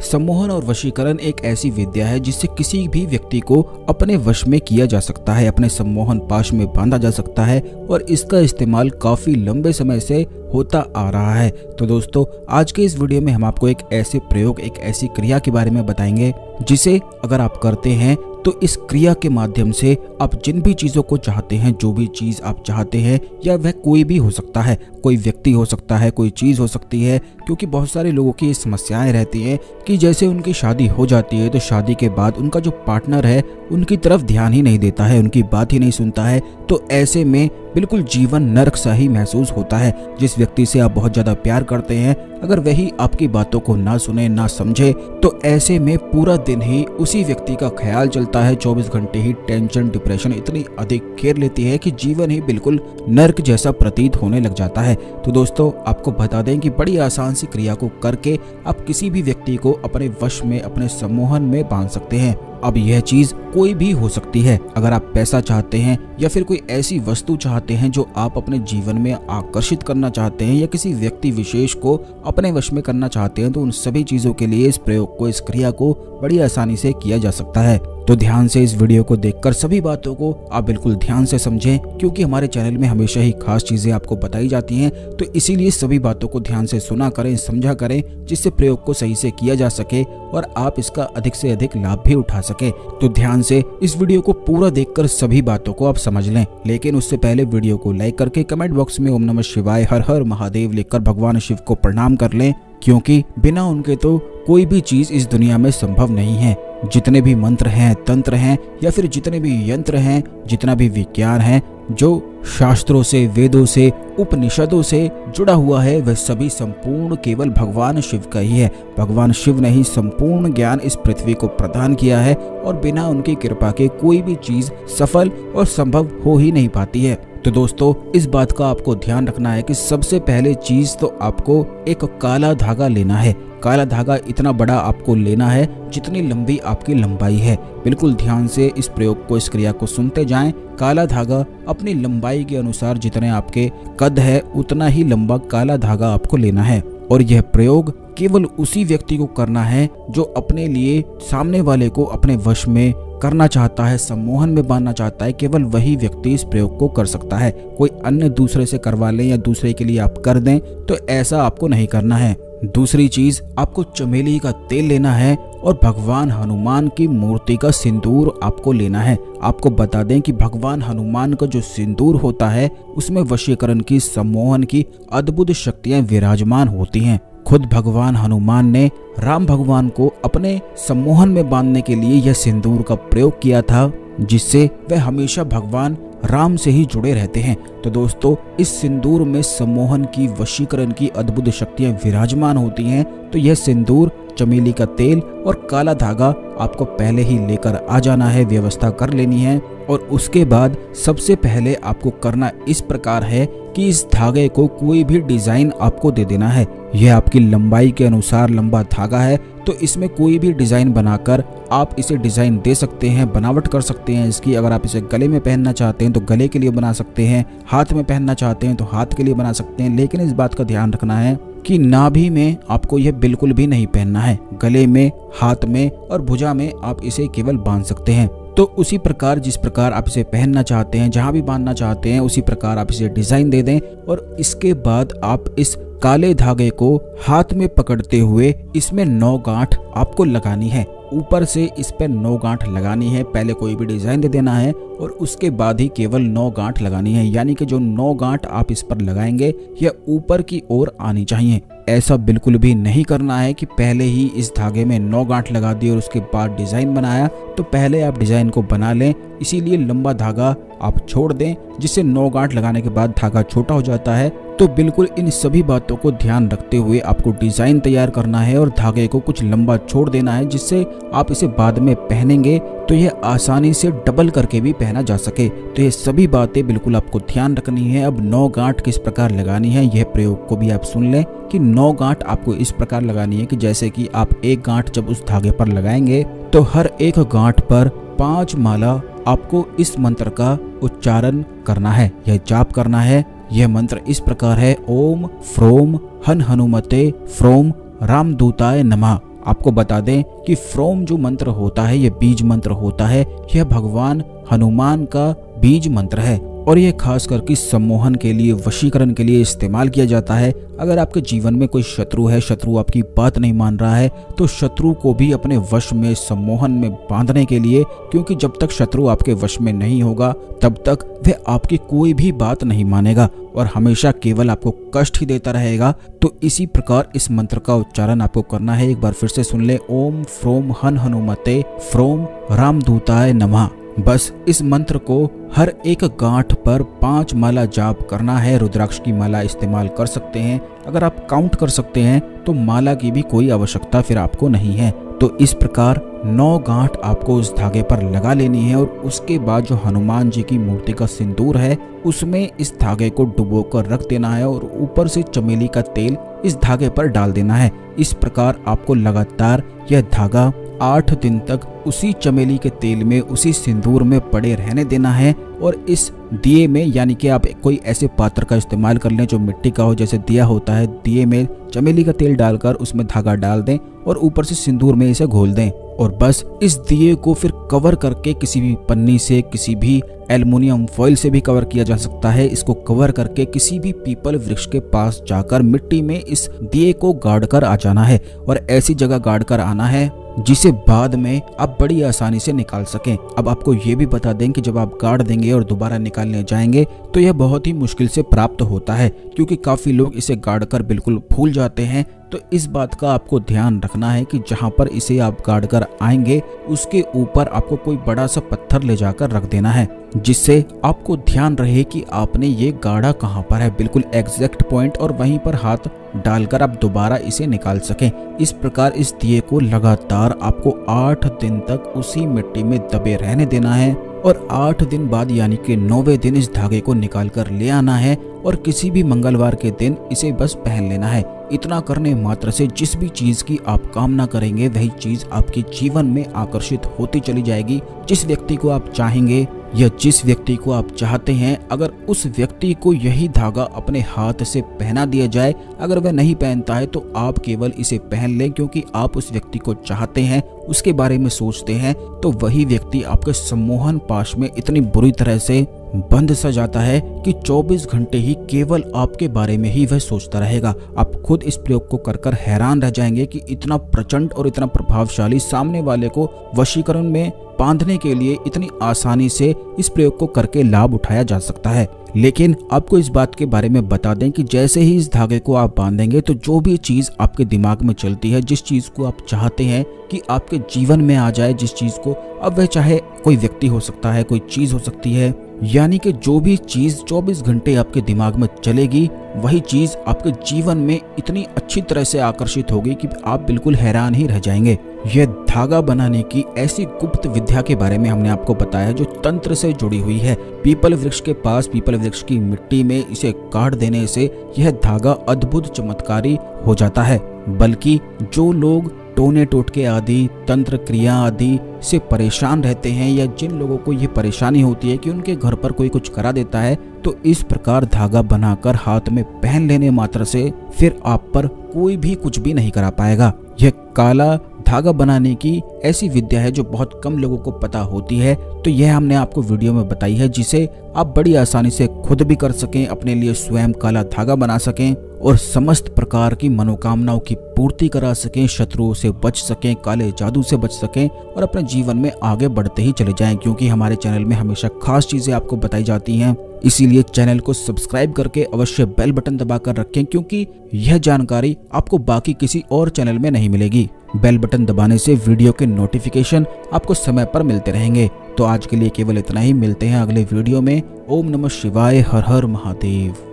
सम्मोहन और वशीकरण एक ऐसी विद्या है जिससे किसी भी व्यक्ति को अपने वश में किया जा सकता है, अपने सम्मोहन पाश में बांधा जा सकता है और इसका इस्तेमाल काफ़ी लंबे समय से होता आ रहा है। तो दोस्तों, आज के इस वीडियो में हम आपको एक ऐसे प्रयोग, एक ऐसी क्रिया के बारे में बताएँगे, जिसे अगर आप करते हैं तो इस क्रिया के माध्यम से आप जिन भी चीज़ों को चाहते हैं, जो भी चीज़ आप चाहते हैं, या वह कोई भी हो सकता है, कोई व्यक्ति हो सकता है, कोई चीज़ हो सकती है क्योंकि बहुत सारे लोगों की ये समस्याएँ रहती हैं कि जैसे उनकी शादी हो जाती है तो शादी के बाद उनका जो पार्टनर है, उनकी तरफ़ ध्यान ही नहीं देता है, उनकी बात ही नहीं सुनता है। तो ऐसे में बिल्कुल जीवन नरक सा ही महसूस होता है। जिस व्यक्ति से आप बहुत ज़्यादा प्यार करते हैं, अगर वही आपकी बातों को ना सुने, ना समझे तो ऐसे में पूरा दिन ही उसी व्यक्ति का ख्याल चलता है। 24 घंटे ही टेंशन डिप्रेशन इतनी अधिक घेर लेती है कि जीवन ही बिल्कुल नर्क जैसा प्रतीत होने लग जाता है। तो दोस्तों, आपको बता दें कि बड़ी आसान सी क्रिया को करके आप किसी भी व्यक्ति को अपने वश में, अपने सम्मोहन में बाँध सकते हैं। अब यह चीज़ कोई भी हो सकती है। अगर आप पैसा चाहते हैं या फिर कोई ऐसी वस्तु चाहते हैं जो आप अपने जीवन में आकर्षित करना चाहते हैं या किसी व्यक्ति विशेष को अपने वश में करना चाहते हैं तो उन सभी चीज़ों के लिए इस प्रयोग को, इस क्रिया को बड़ी आसानी से किया जा सकता है। तो ध्यान से इस वीडियो को देखकर सभी बातों को आप बिल्कुल ध्यान से समझें, क्योंकि हमारे चैनल में हमेशा ही खास चीज़ें आपको बताई जाती हैं। तो इसीलिए सभी बातों को ध्यान से सुना करें, समझा करें, जिससे प्रयोग को सही से किया जा सके और आप इसका अधिक से अधिक लाभ भी उठा सके तो ध्यान से इस वीडियो को पूरा देखकर सभी बातों को आप समझ लें। लेकिन उससे पहले वीडियो को लाइक करके कमेंट बॉक्स में ओम नमः शिवाय, हर हर महादेव लिखकर भगवान शिव को प्रणाम कर लें, क्योंकि बिना उनके तो कोई भी चीज़ इस दुनिया में संभव नहीं है। जितने भी मंत्र हैं, तंत्र हैं, या फिर जितने भी यंत्र हैं, जितना भी विज्ञान है जो शास्त्रों से, वेदों से, उपनिषदों से जुड़ा हुआ है, वह सभी संपूर्ण केवल भगवान शिव का ही है। भगवान शिव ने ही संपूर्ण ज्ञान इस पृथ्वी को प्रदान किया है और बिना उनकी कृपा के कोई भी चीज़ सफल और संभव हो ही नहीं पाती है। तो दोस्तों, इस बात का आपको ध्यान रखना है कि सबसे पहले चीज़ तो आपको एक काला धागा लेना है। काला धागा इतना बड़ा आपको लेना है जितनी लंबी आपकी लंबाई है। बिल्कुल ध्यान से इस प्रयोग को, इस क्रिया को सुनते जाएँ। काला धागा अपनी लंबाई के अनुसार जितने आपके कद है, उतना ही लंबा काला धागा आपको लेना है। और यह प्रयोग केवल उसी व्यक्ति को करना है जो अपने लिए, सामने वाले को अपने वश में करना चाहता है, सम्मोहन में बांधना चाहता है, केवल वही व्यक्ति इस प्रयोग को कर सकता है। कोई अन्य दूसरे से करवा लें या दूसरे के लिए आप कर दें तो ऐसा आपको नहीं करना है। दूसरी चीज़, आपको चमेली का तेल लेना है और भगवान हनुमान की मूर्ति का सिंदूर आपको लेना है। आपको बता दें कि भगवान हनुमान का जो सिंदूर होता है, उसमें वशीकरण की, सम्मोहन की अद्भुत शक्तियाँ विराजमान होती हैं। खुद भगवान हनुमान ने राम भगवान को अपने सम्मोहन में बांधने के लिए यह सिंदूर का प्रयोग किया था, जिससे वह हमेशा भगवान राम से ही जुड़े रहते हैं। तो दोस्तों, इस सिंदूर में सम्मोहन की, वशीकरण की अद्भुत शक्तियाँ विराजमान होती हैं तो यह सिंदूर चमेली का तेल और काला धागा आपको पहले ही लेकर आ जाना है, व्यवस्था कर लेनी है और उसके बाद सबसे पहले आपको करना इस प्रकार है कि इस धागे को कोई भी डिज़ाइन आपको दे देना है। यह आपकी लंबाई के अनुसार लंबा धागा है तो इसमें कोई भी डिज़ाइन बनाकर आप इसे डिज़ाइन दे सकते हैं, बनावट कर सकते हैं इसकी। अगर आप इसे गले में पहनना चाहते हैं तो गले के लिए बना सकते हैं, हाथ में पहनना चाहते हैं तो हाथ के लिए बना सकते हैं, लेकिन इस बात का ध्यान रखना है कि नाभि में आपको यह बिल्कुल भी नहीं पहनना है। गले में, हाथ में और भुजा में आप इसे केवल बाँध सकते हैं। तो उसी प्रकार जिस प्रकार आप इसे पहनना चाहते हैं, जहाँ भी बांधना चाहते हैं, उसी प्रकार आप इसे डिज़ाइन दे दें और इसके बाद आप इस काले धागे को हाथ में पकड़ते हुए इसमें नौ गांठ आपको लगानी है। ऊपर से इस पर नौ गांठ लगानी है। पहले कोई भी डिज़ाइन दे देना है और उसके बाद ही केवल नौ गांठ लगानी है। यानी कि जो नौ गांठ आप इस पर लगाएँगे, यह ऊपर की ओर आनी चाहिए। ऐसा बिल्कुल भी नहीं करना है कि पहले ही इस धागे में नौ गांठ लगा दी और उसके बाद डिज़ाइन बनाया। तो पहले आप डिज़ाइन को बना लें। इसीलिए लंबा धागा आप छोड़ दें, जिससे नौ गांठ लगाने के बाद धागा छोटा हो जाता है। तो बिल्कुल इन सभी बातों को ध्यान रखते हुए आपको डिज़ाइन तैयार करना है और धागे को कुछ लंबा छोड़ देना है, जिससे आप इसे बाद में पहनेंगे तो यह आसानी से डबल करके भी पहना जा सके। तो ये सभी बातें बिल्कुल आपको ध्यान रखनी है। अब नौ गांठ किस प्रकार लगानी है, यह प्रयोग को भी आप सुन लें कि नौ गांठ आपको इस प्रकार लगानी है कि जैसे कि आप एक गांठ जब उस धागे पर लगाएँगे तो हर एक गांठ पर पाँच माला आपको इस मंत्र का उच्चारण करना है, यह जाप करना है। यह मंत्र इस प्रकार है, ओम फ्रोम हन हनुमते, फ्रोम रामदूताय नमा। आपको बता दें कि फ्रोम जो मंत्र होता है, यह बीज मंत्र होता है, यह भगवान हनुमान का बीज मंत्र है और ये खास करके सम्मोहन के लिए, वशीकरण के लिए इस्तेमाल किया जाता है। अगर आपके जीवन में कोई शत्रु है, शत्रु आपकी बात नहीं मान रहा है तो शत्रु को भी अपने वश में, सम्मोहन में बांधने के लिए, क्योंकि जब तक शत्रु आपके वश में नहीं होगा, तब तक वह आपकी कोई भी बात नहीं मानेगा और हमेशा केवल आपको कष्ट ही देता रहेगा। तो इसी प्रकार इस मंत्र का उच्चारण आपको करना है। एक बार फिर से सुन ले। ओम फ्रोम हन हनुमते, फ्रोम राम रामदूताय नमः। बस इस मंत्र को हर एक गांठ पर पाँच माला जाप करना है। रुद्राक्ष की माला इस्तेमाल कर सकते हैं। अगर आप काउंट कर सकते हैं तो माला की भी कोई आवश्यकता फिर आपको नहीं है। तो इस प्रकार नौ गांठ आपको उस धागे पर लगा लेनी है और उसके बाद जो हनुमान जी की मूर्ति का सिंदूर है, उसमें इस धागे को डुबो कर रख देना है और ऊपर से चमेली का तेल इस धागे पर डाल देना है। इस प्रकार आपको लगातार यह धागा आठ दिन तक उसी चमेली के तेल में, उसी सिंदूर में पड़े रहने देना है और इस दिए में, यानी कि आप कोई ऐसे पात्र का इस्तेमाल कर लें जो मिट्टी का हो, जैसे दिया होता है, दिए में चमेली का तेल डालकर उसमें धागा डाल दें और ऊपर से सिंदूर में इसे घोल दें और बस इस दिए को फिर कवर करके किसी भी पन्नी से, किसी भी एल्युमिनियम फॉइल से भी कवर किया जा सकता है। इसको कवर करके किसी भी पीपल वृक्ष के पास जाकर मिट्टी में इस दिए को गाड़ कर आ जाना है और ऐसी जगह गाड़ कर आना है जिसे बाद में आप बड़ी आसानी से निकाल सकें। अब आपको ये भी बता दें कि जब आप गाड़ देंगे और दोबारा निकालने जाएँगे तो यह बहुत ही मुश्किल से प्राप्त होता है, क्योंकि काफ़ी लोग इसे गाड़ कर बिल्कुल भूल जाते हैं। तो इस बात का आपको ध्यान रखना है कि जहाँ पर इसे आप गाड़ कर आएँगे, उसके ऊपर आपको कोई बड़ा सा पत्थर ले जाकर रख देना है, जिससे आपको ध्यान रहे कि आपने ये गाढ़ा कहाँ पर है। बिल्कुल एग्जैक्ट पॉइंट और वहीं पर हाथ डालकर आप दोबारा इसे निकाल सकें। इस प्रकार इस दिए को लगातार आपको आठ दिन तक उसी मिट्टी में दबे रहने देना है और आठ दिन बाद यानी कि नौवे दिन इस धागे को निकाल कर ले आना है और किसी भी मंगलवार के दिन इसे बस पहन लेना है। इतना करने मात्र से जिस भी चीज़ की आप कामना करेंगे, वही चीज़ आपके जीवन में आकर्षित होती चली जाएगी। जिस व्यक्ति को आप चाहेंगे या जिस व्यक्ति को आप चाहते हैं, अगर उस व्यक्ति को यही धागा अपने हाथ से पहना दिया जाए, अगर वह नहीं पहनता है तो आप केवल इसे पहन लें, क्योंकि आप उस व्यक्ति को चाहते हैं, उसके बारे में सोचते हैं तो वही व्यक्ति आपके सम्मोहन पाश में इतनी बुरी तरह से बंद सा जाता है कि 24 घंटे ही केवल आपके बारे में ही वह सोचता रहेगा। आप खुद इस प्रयोग को कर कर हैरान रह जाएँगे कि इतना प्रचंड और इतना प्रभावशाली सामने वाले को वशीकरण में बांधने के लिए इतनी आसानी से इस प्रयोग को करके लाभ उठाया जा सकता है। लेकिन आपको इस बात के बारे में बता दें कि जैसे ही इस धागे को आप बांधेंगे तो जो भी चीज़ आपके दिमाग में चलती है, जिस चीज़ को आप चाहते हैं कि आपके जीवन में आ जाए, जिस चीज़ को, अब वह चाहे कोई व्यक्ति हो सकता है, कोई चीज़ हो सकती है यानी कि जो भी चीज़ 24 घंटे आपके दिमाग में चलेगी, वही चीज़ आपके जीवन में इतनी अच्छी तरह से आकर्षित होगी कि आप बिल्कुल हैरान ही रह जाएँगे। यह धागा बनाने की ऐसी गुप्त विद्या के बारे में हमने आपको बताया जो तंत्र से जुड़ी हुई है। पीपल वृक्ष के पास पीपल वृक्ष की मिट्टी में इसे काट देने से यह धागा अद्भुत चमत्कारी हो जाता है। बल्कि जो लोग टोने टोटके आदि तंत्र क्रिया आदि से परेशान रहते हैं या जिन लोगों को ये परेशानी होती है कि उनके घर पर कोई कुछ करा देता है तो इस प्रकार धागा बनाकर हाथ में पहन लेने मात्र से फिर आप पर कोई भी कुछ भी नहीं करा पाएगा। यह काला धागा बनाने की ऐसी विद्या है जो बहुत कम लोगों को पता होती है। तो यह हमने आपको वीडियो में बताई है, जिसे आप बड़ी आसानी से खुद भी कर सकें, अपने लिए स्वयं काला धागा बना सकें और समस्त प्रकार की मनोकामनाओं की पूर्ति करा सकें, शत्रुओं से बच सकें, काले जादू से बच सकें और अपने जीवन में आगे बढ़ते ही चले जाएँ, क्योंकि हमारे चैनल में हमेशा खास चीज़ें आपको बताई जाती हैं। इसीलिए चैनल को सब्सक्राइब करके अवश्य बेल बटन दबाकर रखें, क्योंकि यह जानकारी आपको बाकी किसी और चैनल में नहीं मिलेगी। बेल बटन दबाने से वीडियो के नोटिफिकेशन आपको समय पर मिलते रहेंगे। तो आज के लिए केवल इतना ही, मिलते हैं अगले वीडियो में। ओम नमः शिवाय, हर हर महादेव।